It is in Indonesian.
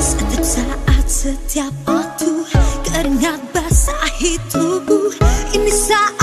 Setiap saat, setiap waktu Keringat basahi tubuh. Ini saat